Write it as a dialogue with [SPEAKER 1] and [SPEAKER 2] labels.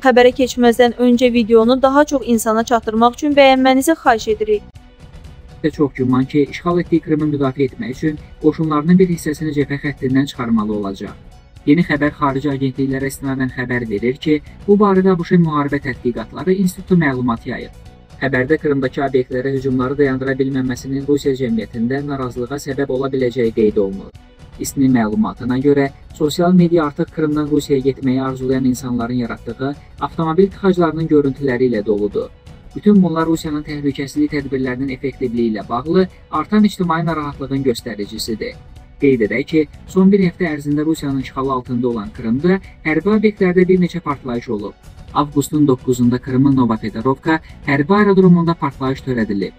[SPEAKER 1] Xəbərə keçməzdən öncə videonu daha çox insana çatdırmaq üçün bəyənmənizi xahiş edirik.
[SPEAKER 2] çox güman ki, işğal etdiyi Krımı müdafiə etmək üçün qoşunlarının bir hissəsini cəbhə xəttindən çıxarmalı olacaq. Yeni xəbər xarici agentliklərə istinadən xəbər verir ki, bu barədə ABŞ-ın müharibə tədqiqatları institutu məlumat yayıb. Xəbərdə Krımdakı obyektlərə hücumları dayandıra bilməməsinin Rusiya cəmiyyətində narazılığa səbəb ola biləcəyi qeyd olunur. İSNİ məlumatına görə, sosial media artıq Krımdan Rusiyaya getməyi arzulayan insanların yaratdığı avtomobil tıxaclarının görüntüləri ilə doludur. Bütün bunlar Rusiyanın təhlükəsizlik tədbirlərinin effektivliyi ilə bağlı artan ictimai narahatlığın göstəricisidir. Qeyd edək ki, son bir həftə ərzində Rusiyanın işğalı altında olan Krımda hərbi obyektlərdə bir neçə partlayış olub. Avqustun 9-da Krımın Novofedorovka hərbi aerodromunda partlayış törədilib.